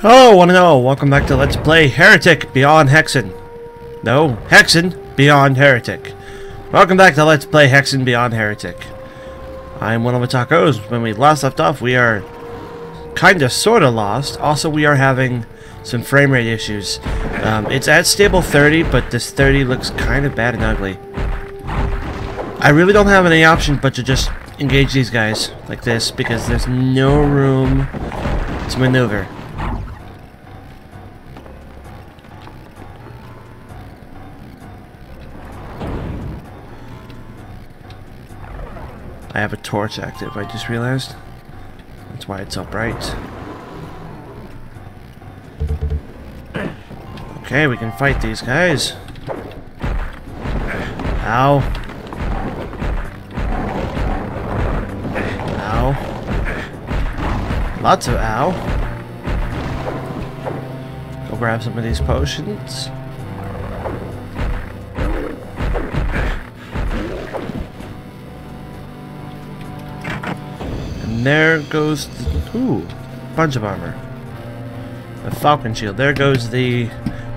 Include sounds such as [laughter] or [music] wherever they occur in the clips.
Hello, one and all. Welcome back to Let's Play Heretic Beyond Hexen. No, Hexen Beyond Heretic. Welcome back to Let's Play Hexen Beyond Heretic. I'm one of the tacos. When we last left off, we are kinda sorta lost. Also, we are having some frame rate issues. Um, it's at stable 30, but this 30 looks kind of bad and ugly. I really don't have any option but to just engage these guys like this because there's no room to maneuver. I have a torch active, I just realized. That's why it's so bright. Okay, we can fight these guys. Ow. Ow. Lots of ow. Go grab some of these potions. There goes the... Ooh, bunch of armor. The falcon shield. There goes the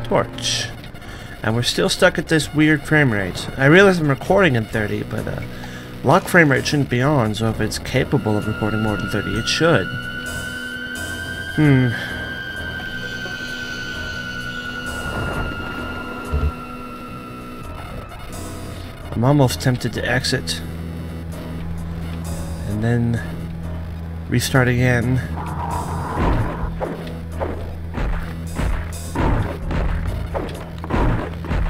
torch. And we're still stuck at this weird frame rate. I realize I'm recording in 30, but uh, lock frame rate shouldn't be on, so if it's capable of recording more than 30, it should. Hmm. I'm almost tempted to exit. And then restart again.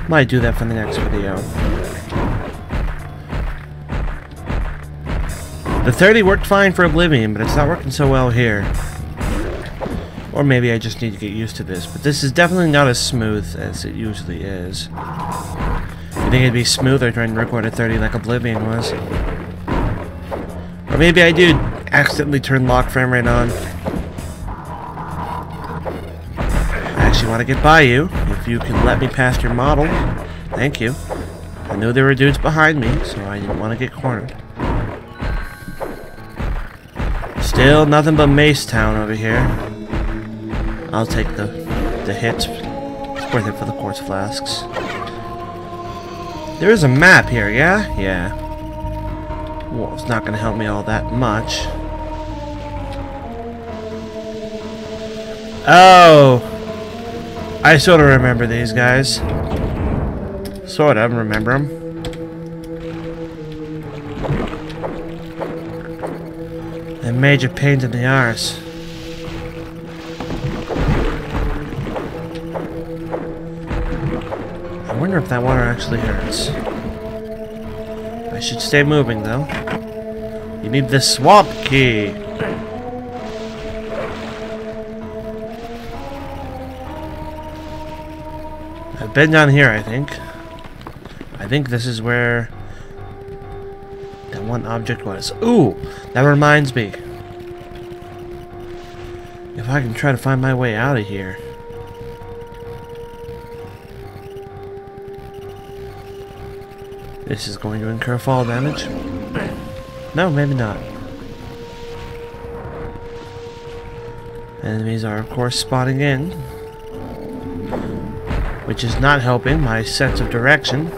Might do that for the next video. The 30 worked fine for Oblivion, but it's not working so well here. Or maybe I just need to get used to this, but this is definitely not as smooth as it usually is. You think it'd be smoother trying to record at 30 like Oblivion was? Or maybe I do accidentally turn lock frame rate on. I actually want to get by you. If you can let me past your model, thank you. I knew there were dudes behind me, so I didn't want to get cornered. Still nothing but Mace Town over here. I'll take the the hits. It's worth it for the quartz flasks. There is a map here, yeah? Yeah. Well, it's not going to help me all that much. Oh! I sort of remember these guys. Sort of remember them. They're major pains in the arse. I wonder if that water actually hurts. I should stay moving though. You need the swamp key. I've been down here, I think. I think this is where that one object was. Ooh, that reminds me. If I can try to find my way out of here. This is going to incur fall damage. No, maybe not. Enemies are, of course, spawning in. Which is not helping my sense of direction.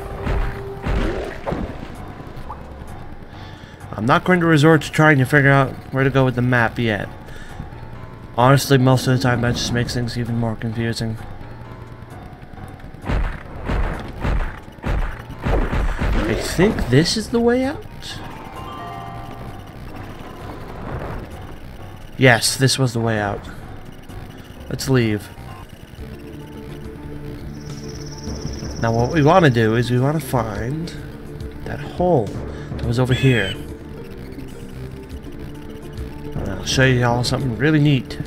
I'm not going to resort to trying to figure out where to go with the map yet. Honestly, most of the time that just makes things even more confusing. I think this is the way out? Yes, this was the way out. Let's leave. Now what we want to do is we want to find that hole that was over here. And I'll show you all something really neat.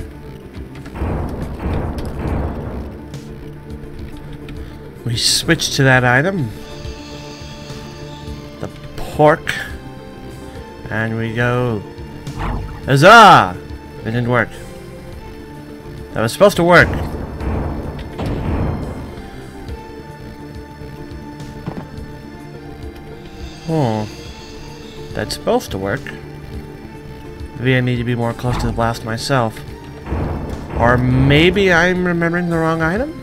We switch to that item. The pork. And we go... Huzzah! It didn't work. That was supposed to work. Oh. That's supposed to work. Maybe I need to be more close to the blast myself. Or maybe I'm remembering the wrong item?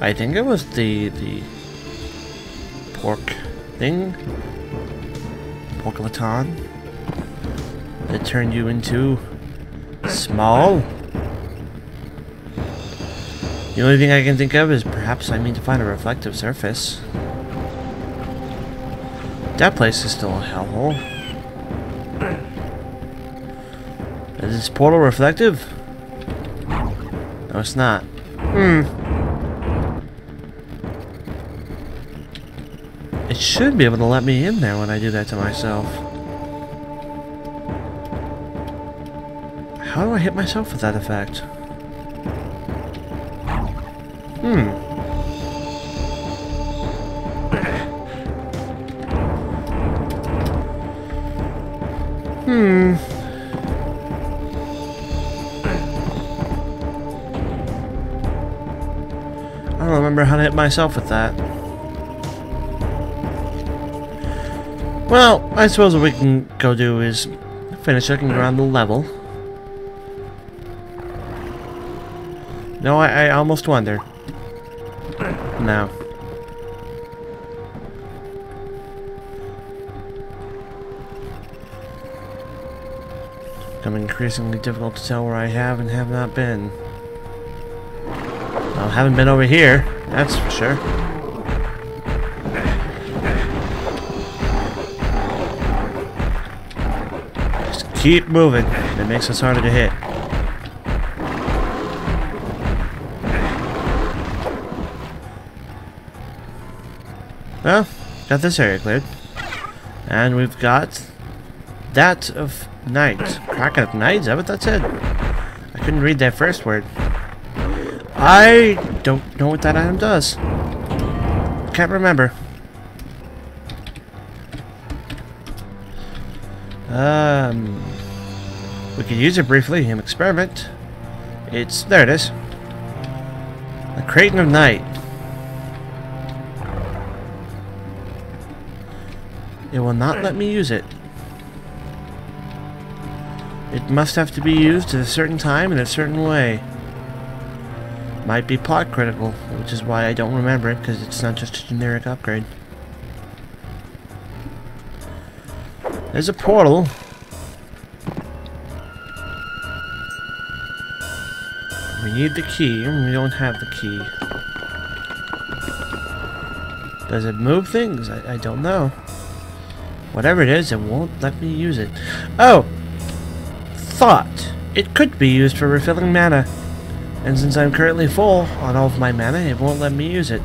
I think it was the the pork thing. Porkalator. That turned you into small. The only thing I can think of is perhaps I need to find a reflective surface. That place is still a hellhole. Is this portal reflective? No, it's not. Hmm. It should be able to let me in there when I do that to myself. How do I hit myself with that effect? Hmm. Myself with that. Well, I suppose what we can go do is finish looking around the level. No, I, I almost wonder. No. Becoming increasingly difficult to tell where I have and have not been. Well, haven't been over here, that's for sure. Just keep moving. It makes us harder to hit. Well, got this area cleared. And we've got that of night. Kraken of night, is that what that said? I couldn't read that first word. I don't know what that item does. Can't remember. Um, we could use it briefly in experiment. It's there. It is. The Kraken of Night. It will not let me use it. It must have to be used at a certain time in a certain way. Might be plot critical, which is why I don't remember it, because it's not just a generic upgrade. There's a portal. We need the key, we don't have the key. Does it move things? I, I don't know. Whatever it is, it won't let me use it. Oh! Thought. It could be used for refilling mana. And since I'm currently full on all of my mana, it won't let me use it.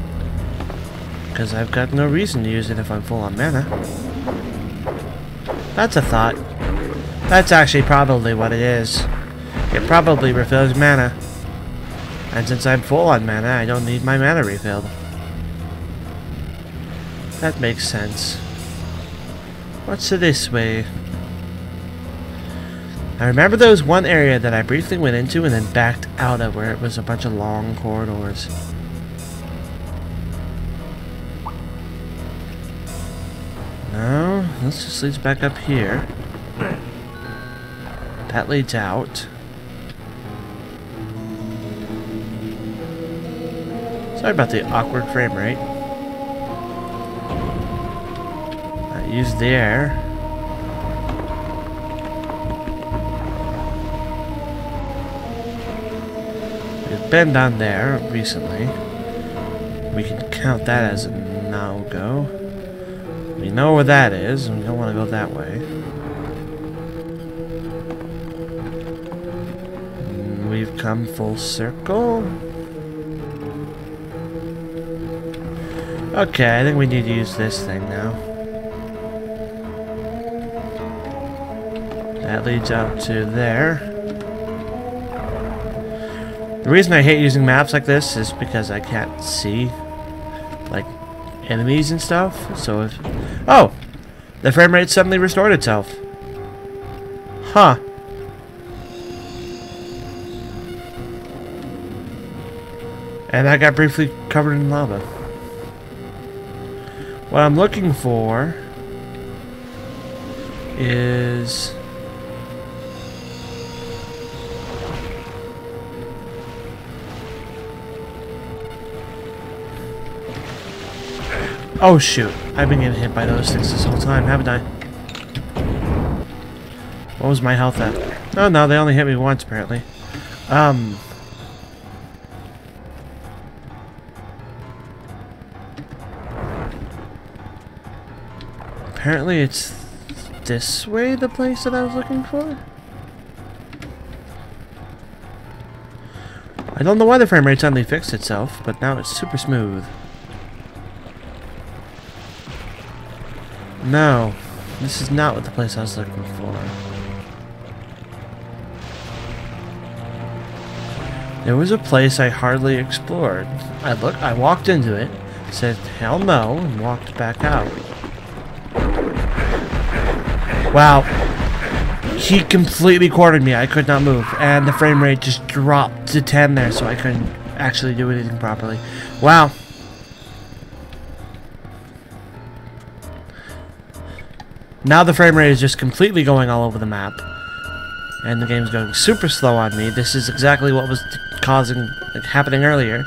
Because I've got no reason to use it if I'm full on mana. That's a thought. That's actually probably what it is. It probably refills mana. And since I'm full on mana, I don't need my mana refilled. That makes sense. What's this way? I remember there was one area that I briefly went into and then backed out of where it was a bunch of long corridors. No, this just leads back up here. That leads out. Sorry about the awkward frame rate. I used the air. Been down there recently. We can count that as a no-go. We know where that is, and we don't want to go that way. We've come full circle. Okay, I think we need to use this thing now. That leads out to there. The reason I hate using maps like this is because I can't see, like, enemies and stuff. So if... Oh! The frame rate suddenly restored itself. Huh. And I got briefly covered in lava. What I'm looking for is Oh shoot, I've been getting hit by those things this whole time, haven't I? What was my health at? Oh no, they only hit me once apparently. Um... Apparently it's this way the place that I was looking for? I don't know why the frame rate suddenly fixed itself, but now it's super smooth. No, this is not what the place I was looking for. There was a place I hardly explored. I look, I walked into it, said hell no, and walked back out. Wow. He completely cornered me. I could not move. And the frame rate just dropped to 10 there, so I couldn't actually do anything properly. Wow. Now the frame rate is just completely going all over the map. And the game's going super slow on me. This is exactly what was causing, like, happening earlier.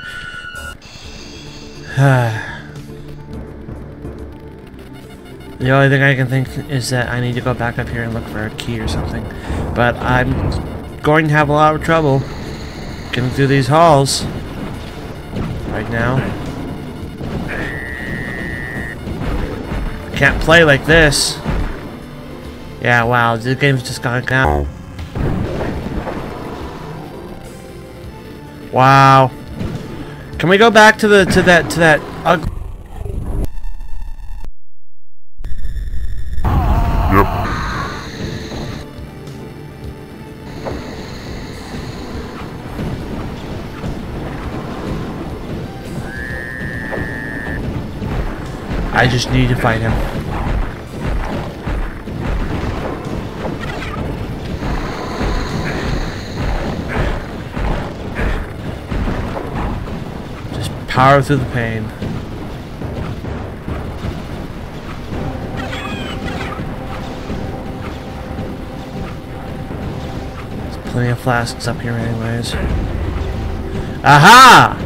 [sighs] The only thing I can think is that I need to go back up here and look for a key or something. But I'm going to have a lot of trouble getting through these halls right now. Can't play like this. Yeah, wow, the game's just gone down. Wow. Can we go back to the to that to that ugly I just need to fight him. Power through the pain. There's plenty of flasks up here anyways. Aha!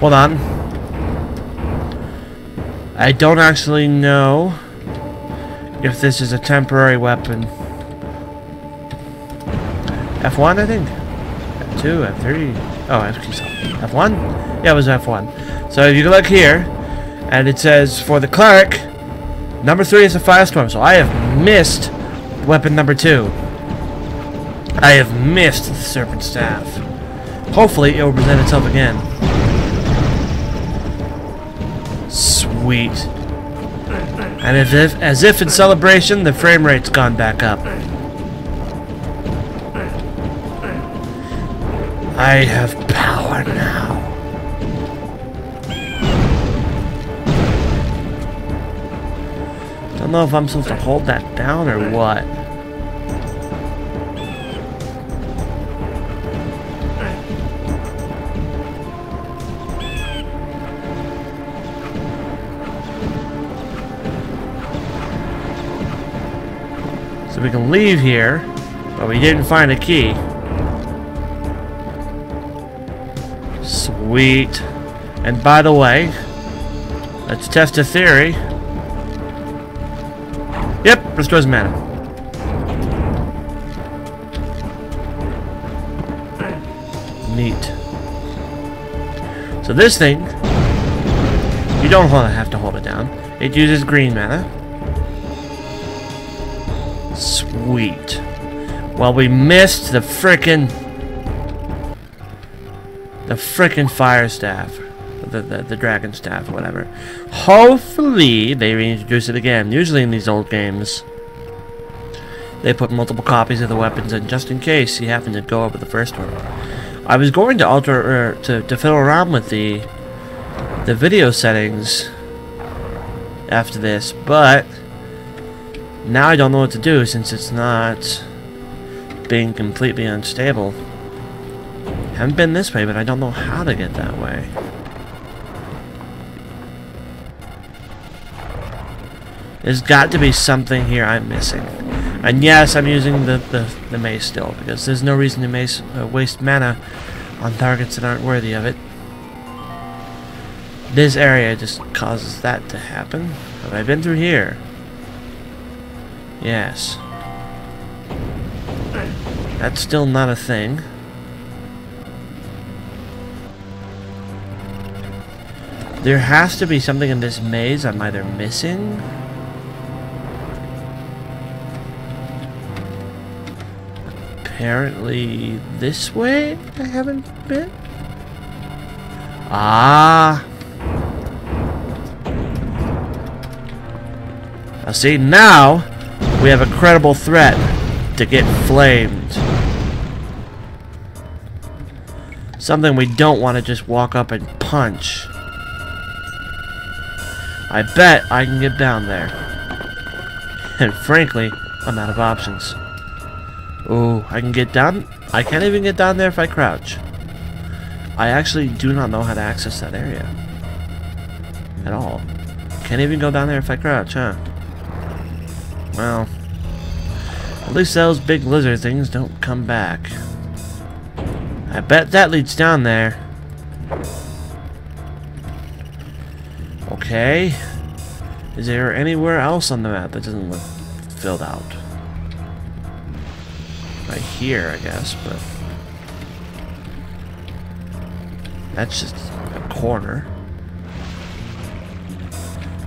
Hold on. I don't actually know if this is a temporary weapon. F1, I think? F2, F3. Oh, F1? Yeah, it was F1. So if you look here, and it says for the cleric, number 3 is a firestorm. So I have missed weapon number 2. I have missed the serpent staff. Hopefully it will present itself again. Sweet. And as if, as if in celebration, the frame rate's gone back up. I have power now. Don't know if I'm supposed to hold that down or what. So we can leave here, but we didn't find a key. Sweet. And by the way, let's test a theory. Yep, restores mana. Neat. So this thing, you don't want to have to hold it down. It uses green mana. Sweet. Well, we missed the frickin' the frickin' fire staff. The, the, the dragon staff, whatever. Hopefully, they reintroduce it again. Usually in these old games, they put multiple copies of the weapons in just in case you happen to go over the first one. I was going to alter, er, to, to fiddle around with the, the video settings after this, but now I don't know what to do since it's not being completely unstable. Haven't been this way, but I don't know how to get that way. There's got to be something here I'm missing. And yes, I'm using the, the, the mace still, because there's no reason to mace, uh, waste mana on targets that aren't worthy of it. this area just causes that to happen. Have I been through here? Yes. That's still not a thing. There has to be something in this maze I'm either missing. Apparently this way I haven't been. Ah. Now see, now we have a credible threat to get flamed. Something we don't want to just walk up and punch. I bet I can get down there. And frankly, I'm out of options. Oh, I can get down? I can't even get down there if I crouch. I actually do not know how to access that area. At all. Can't even go down there if I crouch, huh? Well, at least those big lizard things don't come back. I bet that leads down there. Okay. Is there anywhere else on the map that doesn't look filled out? Right here, I guess, but... That's just a corner.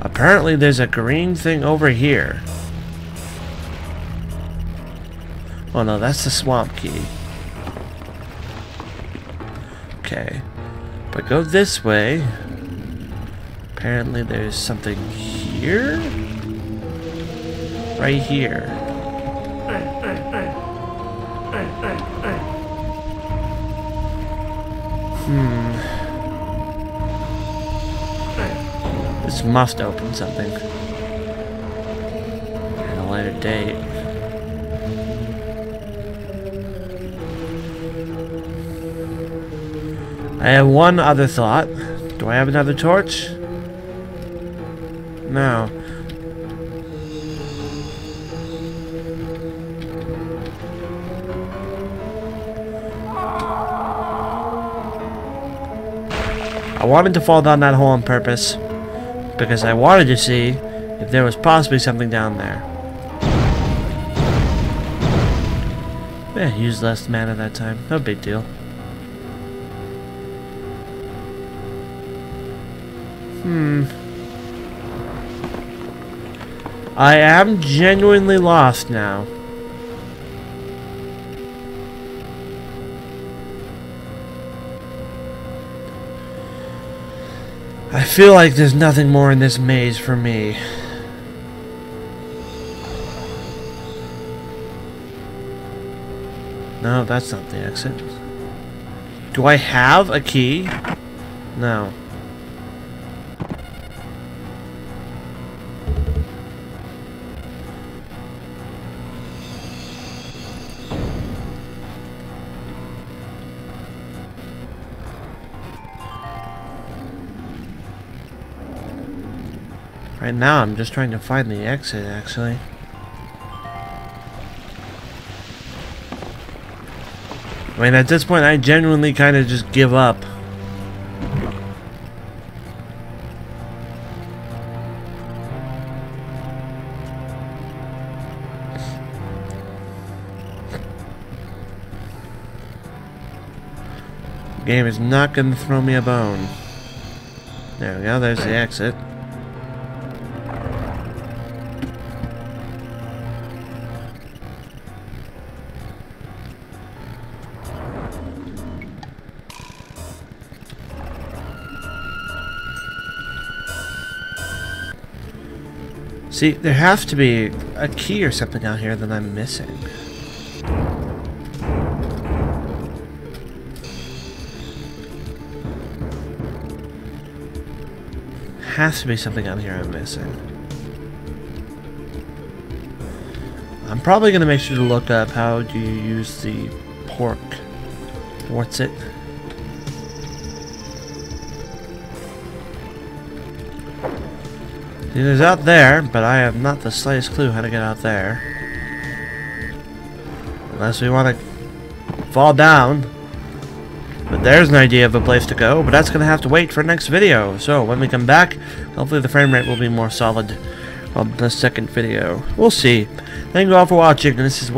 Apparently there's a green thing over here. Oh no, that's the swamp key. Okay. But go this way. Apparently there's something here? Right here. Hmm. This must open something. At a later date. I have one other thought. Do I have another torch? No. I wanted to fall down that hole on purpose because I wanted to see if there was possibly something down there. Yeah, used less mana that time. No big deal. Hmm. I am genuinely lost now. I feel like there's nothing more in this maze for me. No, that's not the exit. Do I have a key? No. Right now, I'm just trying to find the exit, actually. I mean, at this point, I genuinely kind of just give up. Game is not going to throw me a bone. There we go, there's the exit. See, there has to be a key or something out here that I'm missing. Has to be something out here I'm missing. I'm probably going to make sure to look up how do you use the pork. What's it? It is out there, but I have not the slightest clue how to get out there. Unless we want to fall down. But there's an idea of a place to go, but that's going to have to wait for next video. So when we come back, hopefully the frame rate will be more solid on the second video. We'll see. Thank you all for watching, and this is